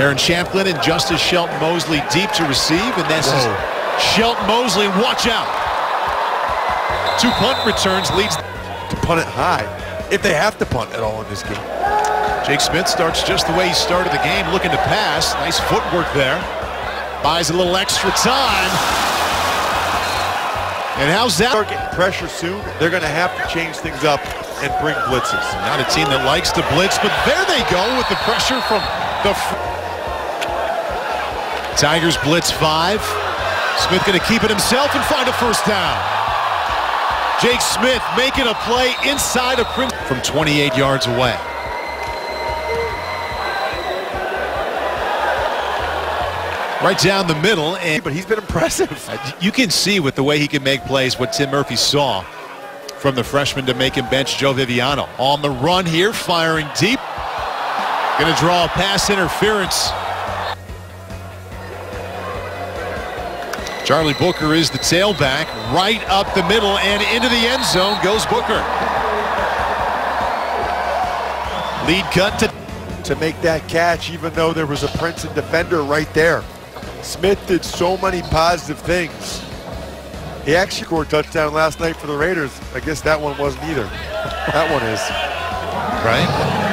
Aaron Shampklin and Justice Shelton Mosley deep to receive, and this is Shelton Mosley. Watch out. Two punt returns leads. to punt it high if they have to punt at all in this game. Jake Smith starts just the way he started the game, looking to pass. Nice footwork there. Buys a little extra time. And how's that? Start getting pressure soon. They're going to have to change things up and bring blitzes. Not a team that likes to blitz, but there they go with the pressure from the. Tigers blitz five. Smith going to keep it himself and find a first down. Jake Smith making a play inside of Prince from 28 yards away. Right down the middle, and But he's been impressive. you can see with the way he can make plays what Tim Murphy saw from the freshman to make him bench Joe Viviano. On the run here, firing deep. Going to draw a pass interference. Charlie Booker is the tailback. Right up the middle and into the end zone goes Booker. Lead cut to to make that catch, even though there was a Princeton defender right there. Smith did so many positive things. He actually scored a touchdown last night for the Raiders. I guess that one wasn't either. That one is. right.